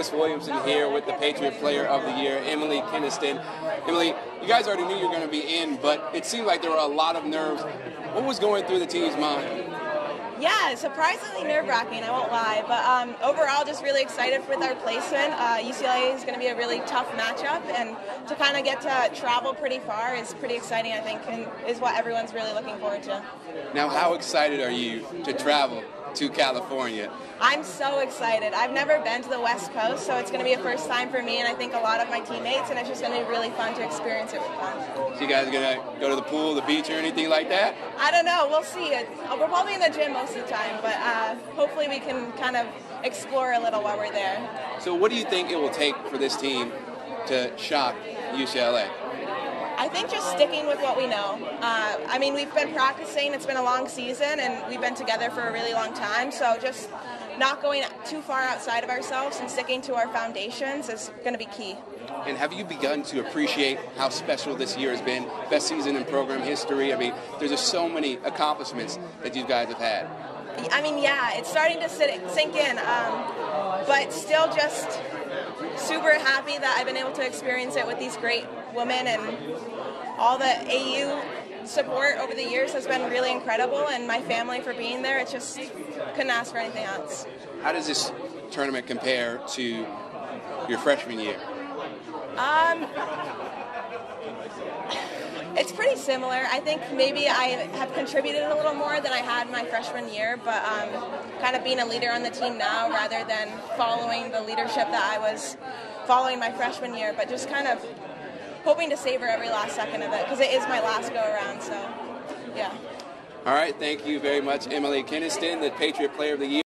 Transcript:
Chris Williamson here with the Patriot Player of the Year, Emily Kinneston. Emily, you guys already knew you were going to be in, but it seemed like there were a lot of nerves. What was going through the team's mind? Yeah, surprisingly nerve wracking, I won't lie. But um, overall, just really excited with our placement. Uh, UCLA is going to be a really tough matchup, and to kind of get to travel pretty far is pretty exciting, I think, and is what everyone's really looking forward to. Now, how excited are you to travel to California? I'm so excited. I've never been to the West Coast, so it's going to be a first time for me, and I think a lot of my teammates, and it's just going to be really fun to experience it with them. So you guys going to go to the pool, the beach, or anything like that? I don't know. We'll see. We're probably in the gym most of the time, but uh, hopefully we can kind of explore a little while we're there. So what do you think it will take for this team to shock UCLA? I think just sticking with what we know. Uh, I mean, we've been practicing, it's been a long season, and we've been together for a really long time, so just not going too far outside of ourselves and sticking to our foundations is going to be key. And have you begun to appreciate how special this year has been? Best season in program history. I mean, there's just so many accomplishments that you guys have had. I mean, yeah, it's starting to sit, sink in, um, but still just super happy that I've been able to experience it with these great women and all the AU support over the years has been really incredible and my family for being there. It just couldn't ask for anything else. How does this tournament compare to your freshman year? Um, it's pretty similar. I think maybe I have contributed a little more than I had my freshman year, but um, kind of being a leader on the team now rather than following the leadership that I was following my freshman year, but just kind of hoping to savor every last second of it because it is my last go around. So, yeah. All right, thank you very much, Emily Kinneston, the Patriot Player of the Year.